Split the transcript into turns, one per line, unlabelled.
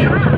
Yeah.